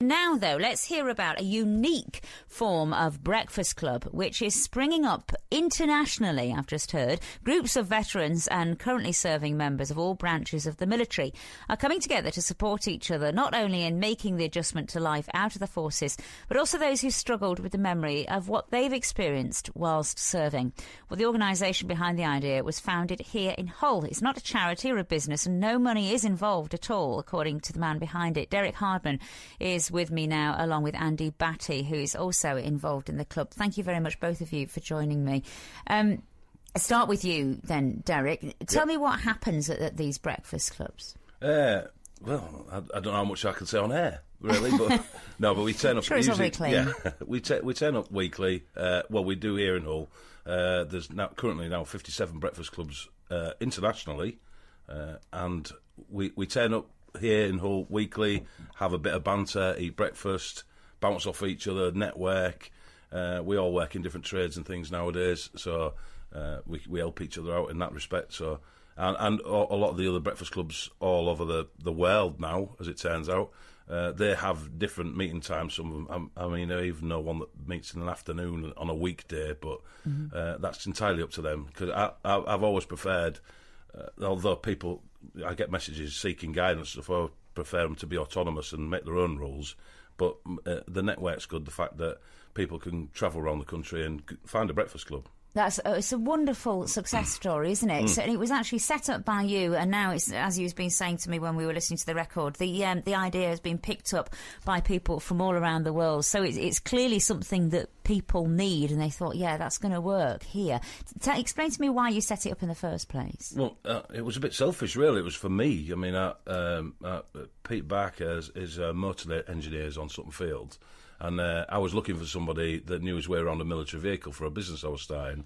Now, though, let's hear about a unique form of breakfast club which is springing up internationally, I've just heard. Groups of veterans and currently serving members of all branches of the military are coming together to support each other, not only in making the adjustment to life out of the forces, but also those who struggled with the memory of what they've experienced whilst serving. Well, the organisation behind the idea was founded here in Hull. It's not a charity or a business, and no money is involved at all, according to the man behind it. Derek Hardman is with me now, along with Andy Batty, who is also involved in the club. Thank you very much, both of you, for joining me. Um, start with you then, Derek. Tell yep. me what happens at, at these breakfast clubs. Uh, well, I, I, don't know how much I can say on air, really, but no, but we turn up. Sure, it's usually, Yeah, we t- we turn up weekly. Uh, well, we do here in Hull. Uh, there's now currently now 57 breakfast clubs uh, internationally, uh, and we we turn up here in Hull weekly, have a bit of banter, eat breakfast, bounce off each other, network. Uh, we all work in different trades and things nowadays, so uh, we we help each other out in that respect. So, and, and a lot of the other breakfast clubs all over the, the world now, as it turns out, uh, they have different meeting times. Some of them, I, I, mean, I even know one that meets in an afternoon on a weekday, but mm-hmm. Uh, that's entirely up to them. Because I, I, have always preferred, uh, although people I get messages seeking guidance. If I prefer them to be autonomous and make their own rules, but uh, the network's good. The fact that people can travel around the country and find a breakfast club. That's uh, it's a wonderful success story, isn't it? Mm. So it was actually set up by you, and now it's as you've been saying to me when we were listening to the record. The um, the idea has been picked up by people from all around the world. So it's, it's clearly something that people need, and they thought, yeah, that's going to work here. T- explain to me why you set it up in the first place. Well, uh, it was a bit selfish, really. It was for me. I mean, uh, um, uh, Pete Barker is, is a motor engineer on Sutton Field and uh, I was looking for somebody that knew his way around a military vehicle for a business I was starting.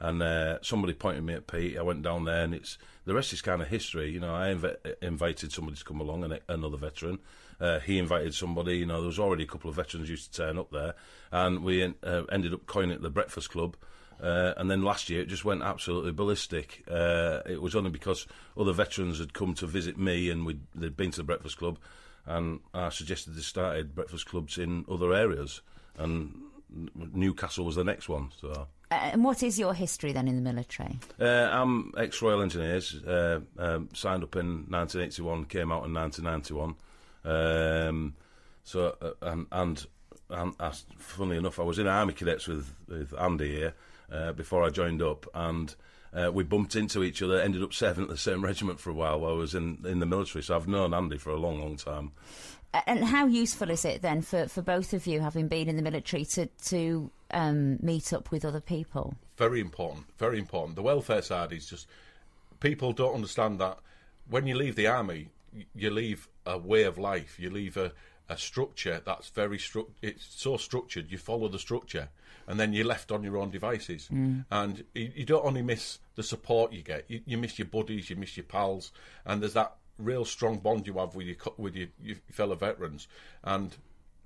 And uh, somebody pointed me at Pete. I went down there, and it's the rest is kind of history. You know, I inv- invited somebody to come along, and another veteran. Uh, he invited somebody. You know, there was already a couple of veterans used to turn up there, and we uh, ended up coining it the Breakfast Club. Uh, and then last year it just went absolutely ballistic. Uh, it was only because other veterans had come to visit me and we they'd been to the Breakfast Club, and I suggested they started breakfast clubs in other areas, and Newcastle was the next one. So. Uh, and what is your history then in the military? Uh, I'm ex Royal Engineers. Uh, um, signed up in 1981, came out in 1991. Um, so uh, and and, and uh, funnily enough, I was in Army Cadets with with Andy here uh, before I joined up, and uh, we bumped into each other, ended up serving at the same regiment for a while while I was in, in the military. So I've known Andy for a long, long time. And how useful is it then for, for both of you, having been in the military, to, to um, meet up with other people? Very important, very important. The welfare side is just people don't understand that when you leave the army, you leave a way of life, you leave a, a structure that's very stru- it's so structured you follow the structure and then you're left on your own devices. Mm. and you, you, don't only miss the support you get you, you, miss your buddies you miss your pals and there's that real strong bond you have with your with your, your fellow veterans. And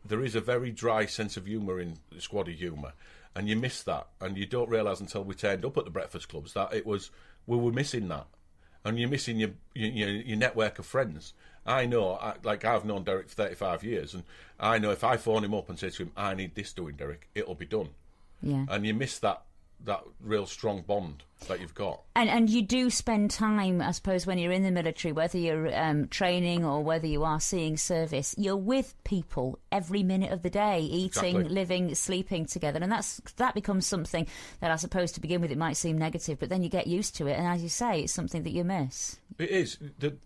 there is a very dry sense of humour in the squaddy humour and you miss that and you don't realise until we turned up at the breakfast clubs that it was we were missing that. And you're missing your, your, your network of friends I know, I, like I've known Derek for 35 years, and I know if I phone him up and say to him, "I need this doing, Derek," it'll be done. Yeah. And you miss that that real strong bond that you've got. And and you do spend time, I suppose, when you're in the military, whether you're um, training or whether you are seeing service, you're with people every minute of the day, eating, exactly. living, sleeping together, and that's that becomes something that I suppose to begin with it might seem negative, but then you get used to it, and as you say, it's something that you miss. It is. The,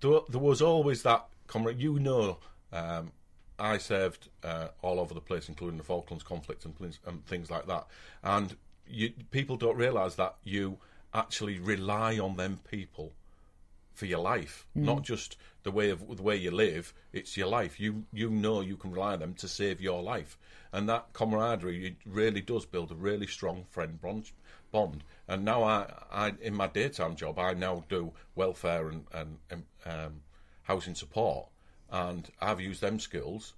there, there was always that comrade. You know, um, I served uh, all over the place, including the Falklands conflict and, and things like that. And you, people don't realise that you actually rely on them people for your life, mm. not just the way of the way you live. It's your life. You you know you can rely on them to save your life, and that camaraderie it really does build a really strong friend bond. Bond. And now I, I in my daytime job, I now do welfare and and um, housing support, and I've used them skills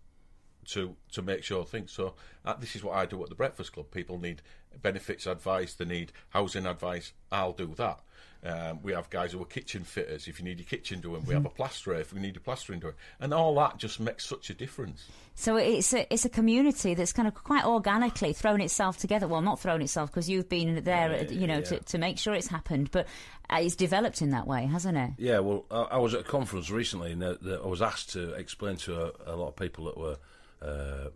to to make sure things. So uh, this is what I do at the Breakfast Club. People need benefits advice, they need housing advice, I'll do that. Um, we have guys who are kitchen fitters. If you need your kitchen doing, we have a plasterer. If we need a plastering doing, and all that just makes such a difference. So it's a it's a community that's kind of quite organically thrown itself together. Well, not thrown itself because you've been there, you know, yeah. to, to make sure it's happened. But uh, it's developed in that way, hasn't it? Yeah, well, I, I was at a conference recently, and uh, I was asked to explain to a, a lot of people that were uh,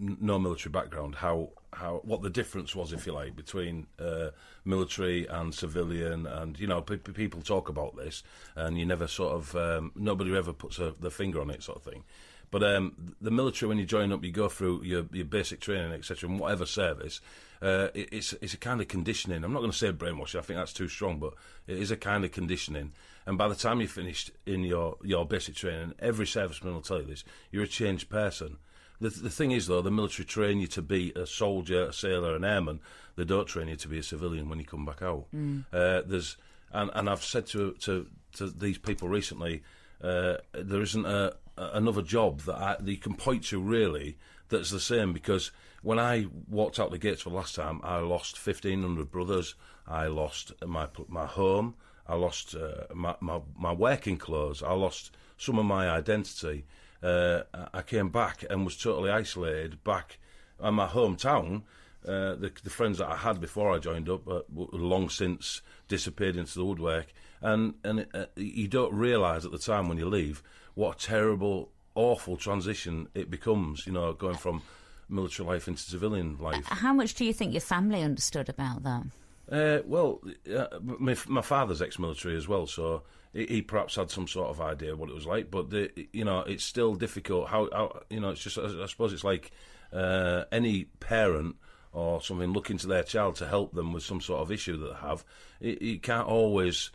n- no military background how how what the difference was, if you like, between uh, military and civilian, and you know, pe- people talk about this, and you never sort of um, nobody ever puts a, the finger on it, sort of thing. But um, the military, when you join up, you go through your, your basic training, etc., in whatever service. Uh, it, it's it's a kind of conditioning. I'm not going to say brainwashing. I think that's too strong, but it is a kind of conditioning. And by the time you're finished in your, your basic training, every serviceman will tell you this: you're a changed person. The, the thing is, though, the military train you to be a soldier, a sailor, an airman. They don't train you to be a civilian when you come back out. Uh, there's and, and I've said to to, to these people recently, uh, there isn't a, a, another job that, I, that you can point to really that's the same because when I walked out the gates for the last time, I lost 1,500 brothers. I lost my my home. I lost uh, my, my my working clothes. I lost some of my identity. Uh, I came back and was totally isolated back in my hometown. Uh, the, the friends that I had before I joined up uh, long since disappeared into the woodwork, and and uh, you don't realise at the time when you leave what a terrible, awful transition it becomes. You know, going from military life into civilian life. How much do you think your family understood about that? Uh, well, uh, my, my father's ex-military as well, so he, perhaps had some sort of idea what it was like. But the, you know, it's still difficult. How, how you know, it's just I suppose it's like uh, any parent or something looking to their child to help them with some sort of issue that they have. It, it can't always.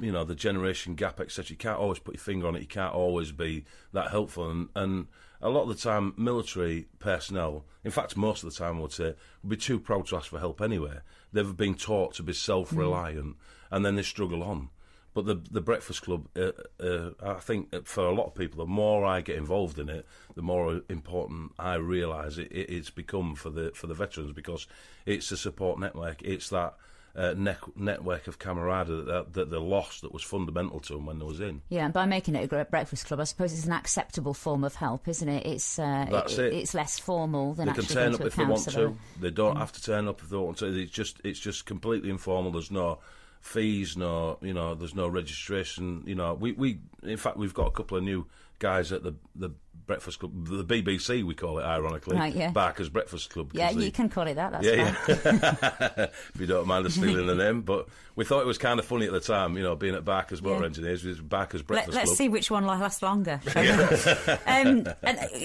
You know the generation gap, etc. You can't always put your finger on it. You can't always be that helpful, and, and a lot of the time, military personnel, in fact, most of the time, I would say, would be too proud to ask for help anyway. They've been taught to be self-reliant, and then they struggle on. But the the Breakfast Club, uh, uh, I think for a lot of people, the more I get involved in it, the more important I realise it, it, it's become for the for the veterans because it's a support network. It's that uh, ne- network of camaraderie that, that they lost that was fundamental to them when they was in. Yeah, and by making it a great breakfast club, I suppose it's an acceptable form of help, isn't it? It's uh, That's it. It's less formal than They can turn up if they want to. They don't have to turn up if they want to. It's just it's just completely informal. There's no fees, no you know, there's no registration. You know, we, we in fact we've got a couple of new guys at the the breakfast club, the BBC we call it ironically, Right, yeah. Barker's Breakfast Club. Yeah, they- you can call it that. That's yeah, yeah. if you don't mind us stealing the name, but we thought it was kind of funny at the time, you know, being at Barker's Motor Yeah. Engineers, with Barker's Breakfast Let, Club. see which one lasts longer. um, and,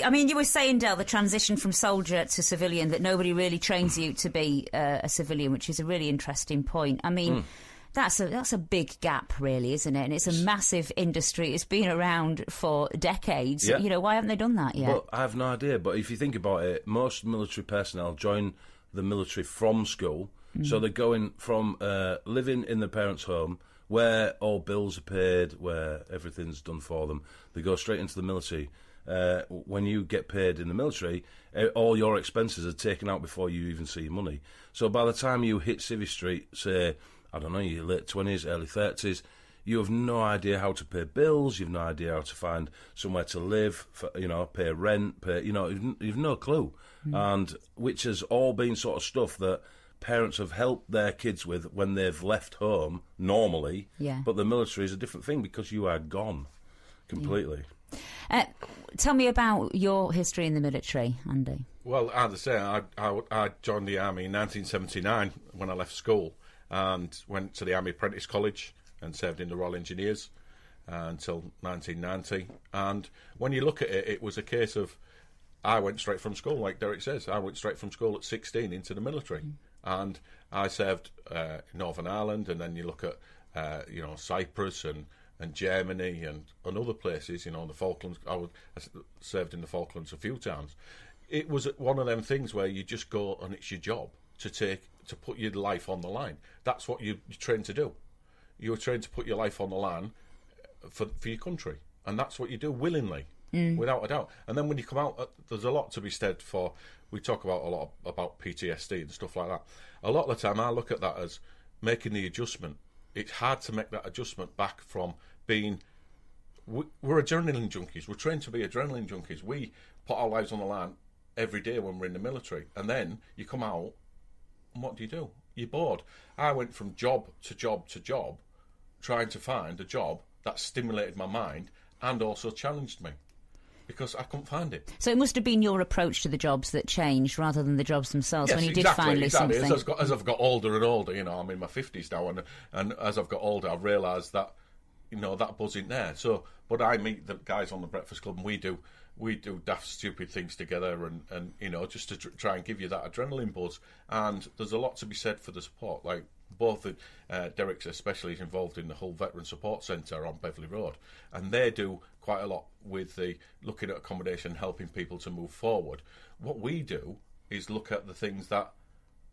I mean, you were saying, Dale, the transition from soldier to civilian, that nobody really trains you to be uh, a civilian, which is a really interesting point. I mean, that's a that's a big gap, really, isn't it? And it's a massive industry. It's been around for decades. Yeah. You know, why haven't they done that yet? Well, I have no idea, but if you think about it, most military personnel join the military from school, so they're going from uh, living in their parents' home, where all bills are paid, where everything's done for them. They go straight into the military. Uh, when you get paid in the military, eh, all your expenses are taken out before you even see money. So by the time you hit Civvy Street, say, I don't know, your late twenties, early thirties, you have no idea how to pay bills. You've no idea how to find somewhere to live. For, you know, pay rent. Pay. You know, you've, you've no clue. And which has all been sort of stuff that parents have helped their kids with when they've left home normally. Yeah. But the military is a different thing because you are gone completely. Uh, tell me about your history in the military, Andy. Well, as I say, I, I, I joined the army in 1979 when I left school and went to the Army Apprentice College and served in the Royal Engineers uh, until 1990. And when you look at it, it was a case of I went straight from school, like Derek says. I went straight from school at 16 into the military. And I served uh, in Northern Ireland, and then you look at, uh, you know, Cyprus and, and Germany and, and other places, you know, the Falklands. I, was, I served in the Falklands a few times. It was one of them things where you just go and it's your job to take to put your life on the line. That's what you, you're trained to do. You're trained to put your life on the line for for your country, and that's what you do willingly. without a doubt. And then when you come out, uh, there's a lot to be said for. We talk about a lot of, about PTSD and stuff like that. A lot of the time, I look at that as making the adjustment. It's hard to make that adjustment back from being. we- We're adrenaline junkies. We're trained to be adrenaline junkies. We put our lives on the line every day when we're in the military, and then you come out and what do you do? You're bored. I went from job to job to job, trying to find a job that stimulated my mind and also challenged me because I couldn't find it. So it must have been your approach to the jobs that changed rather than the jobs themselves when you did exactly, finally exactly. something. As I've, got, as I've got older and older, you know, I'm in my fifties now, and and as I've got older, I've realised that you know that buzz in there. So, but I meet the guys on the Breakfast Club, and we do we do daft, stupid things together, and and you know just to tr- try and give you that adrenaline buzz. And there's a lot to be said for the support, like. Both uh, Derek, especially, is involved in the whole veteran support centre on Beverley Road, and they do quite a lot with the looking at accommodation, helping people to move forward. What we do is look at the things that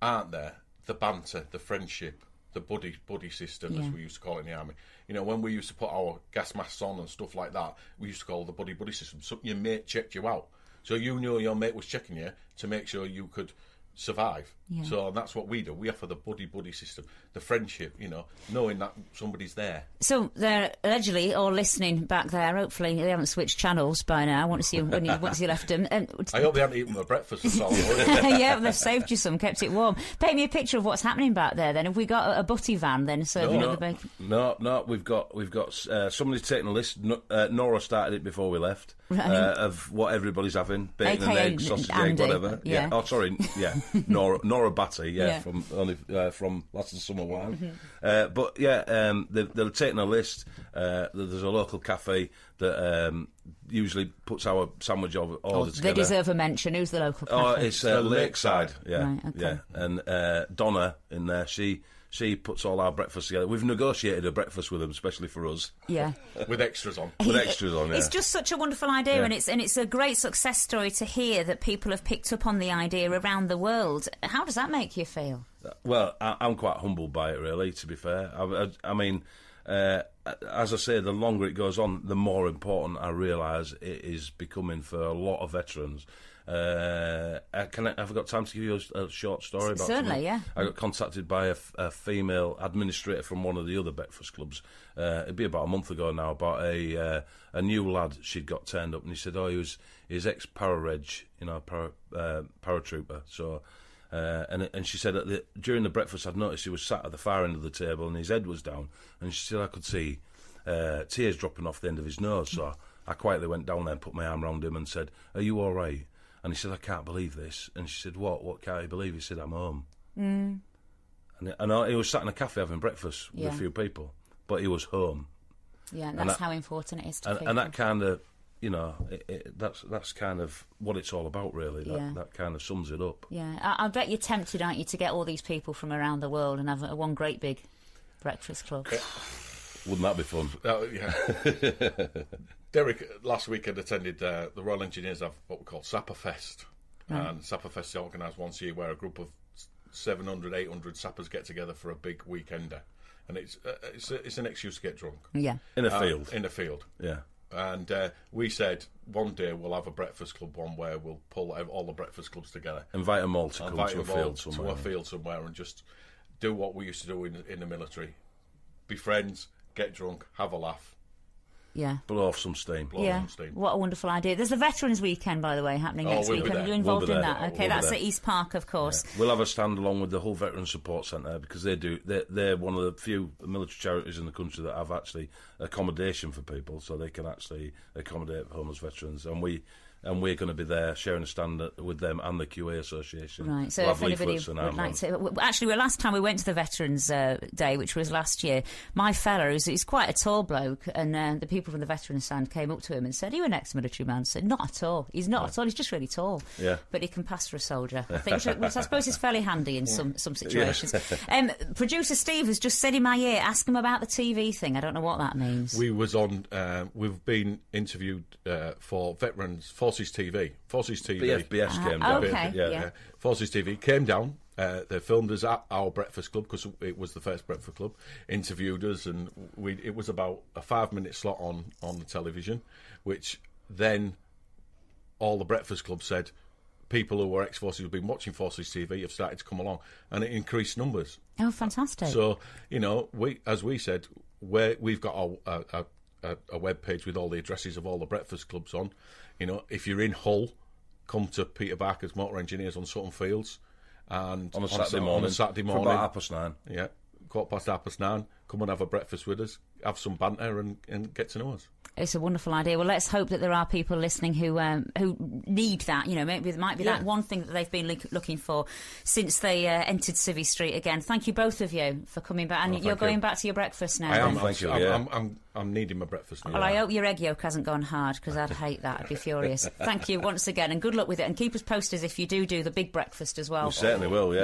aren't there the banter, the friendship, the buddy buddy system, as we used to call it in the army. You know, when we used to put our gas masks on and stuff like that, we used to call it the buddy buddy system. So your mate checked you out, so you knew your mate was checking you to make sure you could survive. Yeah. So that's what we do. We offer the buddy buddy system, the friendship. You know, knowing that somebody's there. So they're allegedly all listening back there. Hopefully they haven't switched channels by now. Once you when you once you left them. And, I hope they haven't eaten my breakfast. That's all. yeah, they've saved you some, kept it warm. Paint me a picture of what's happening back there. Then, have we got a, a butty van then serving No, bacon? no, no. We've got we've got uh, somebody's taken a list. No, uh, Nora started it before we left Right. uh, of what everybody's having: bacon and eggs, egg, sausage, egg, Andy, whatever. yeah. Oh, sorry. Yeah, Nora, Nora Batty. Yeah, Yeah. from only uh, from Last of Summer Wine. Mm-hmm. Uh, but yeah, um, they, they're taking a list. Uh, there's a local cafe that um, usually puts our sandwich order Oh, together. they deserve a mention. Who's the local Oh, it's uh, Lakeside. Lakeside. Yeah, Right, okay. yeah. And uh, Donna in there, she she puts all our breakfast together. We've negotiated a breakfast with them, especially for us, yeah. with extras on. with extras on. Yeah. It's just such a wonderful idea, Yeah. and it's and it's a great success story to hear that people have picked up on the idea around the world. How does that make you feel? Well, I, I'm quite humbled by it, really. To be fair, I, I, I mean, uh, as I say, the longer it goes on, the more important I realise it is becoming for a lot of veterans. Uh, uh, can I, have I got time to give you a, a short story about Certainly, something? yeah. I got contacted by a, f- a female administrator from one of the other breakfast clubs. Uh, it'd be about a month ago now. About a uh, a new lad she'd got turned up, and he said, "Oh, he was his ex para reg, you know, para, uh, paratrooper." So. Uh, and and she said that the, during the breakfast, I'd noticed he was sat at the far end of the table and his head was down. And she said I could see uh, tears dropping off the end of his nose. So I quietly went down there and put my arm round him and said, "Are you all right?" And he said, "I can't believe this." And she said, "What? What can't you believe?" He said, "I'm home." Mm. And and I, he was sat in a cafe having breakfast with Yeah. a few people, but he was home. Yeah, And that's that- how important it is to And, people. and that kind of, you know, it, it, that's that's kind of what it's all about, really. That, Yeah. that kind of sums it up. yeah, I, I bet you're tempted, aren't you, to get all these people from around the world and have a, one great big breakfast club. Wouldn't that be fun? Uh, yeah. Derek last week had attended uh, the Royal Engineers have what we call Sapperfest. And Sapperfest is organised once a year where a group of 700, 800 sappers get together for a big weekender. And it's uh, it's, a, it's an excuse to get drunk. Yeah. In a Uh, field. in a field. Yeah. And uh, we said one day we'll have a breakfast club one where we'll pull all the breakfast clubs together. Invite them all to come invite to a them all field somewhere. to a field somewhere and just do what we used to do in, in the military. Be friends, get drunk, have a laugh, Yeah. Blow off some steam. blow Yeah, some steam. what a wonderful idea. There's the Veterans Weekend, by the way, happening Oh, next we'll be weekend. Are there. you We'll involved in there. that? We'll Okay, that's there. at East Park, of course. We'll have a stand along with the whole Veteran Support Centre because they do. They're, they're one of the few military charities in the country that have actually accommodation for people, so they can actually accommodate homeless veterans. And we and we're going to be there sharing a stand with them and the QA Association. Right, so We'll if anybody would like armbands. to, actually, well, last time we went to the Veterans uh, Day, which was last year, my fella, who's, he's quite a tall bloke, and uh, the people from the Veterans Stand came up to him and said, "Are you an ex-military man?" I said, "Not at all. He's not at all. He's just really tall. Yeah. but he can pass for a soldier. I think, which, which I suppose is fairly handy in some some situations." um, Producer Steve has just said in my ear, "Ask him about the TV thing." I don't know what that means. We was on. Uh, we've been interviewed uh, for Veterans Forces TV. Forces TV. BFBS came Ah, down. okay. Yeah. yeah. Forces TV came down. Uh, they filmed us at our breakfast club because it was the first breakfast club. Interviewed us, and we it was about a five minute slot on on the television, which then all the breakfast clubs said people who were ex forces who've been watching Forces TV have started to come along, and it increased numbers. Oh, fantastic! So you know, we as we said, we we've got a, a, a, a web page with all the addresses of all the breakfast clubs on. You know, if you're in Hull, come to Peter Barker's Motor Engineers on Sutton Fields, and On a Saturday Sa- morning. On a Saturday morning, about half past nine. yeah, quarter past half past nine. Come and have a breakfast with us, have some banter, and, and get to know us. It's a wonderful idea. Well, let's hope that there are people listening who um, who need that. You know, maybe it might be that one thing that they've been look- looking for since they uh, entered Civvy Street again. Thank you both of you for coming back, and thank you're you. going back to your breakfast now. I am. then. Thank you, I'm, yeah. I'm, I'm, I'm needing my breakfast now. Well, I hope your egg yolk hasn't gone hard because I'd hate that. I'd be furious. Thank you once again, and good luck with it. And keep us posted if you do do the big breakfast as well. We certainly will, yeah.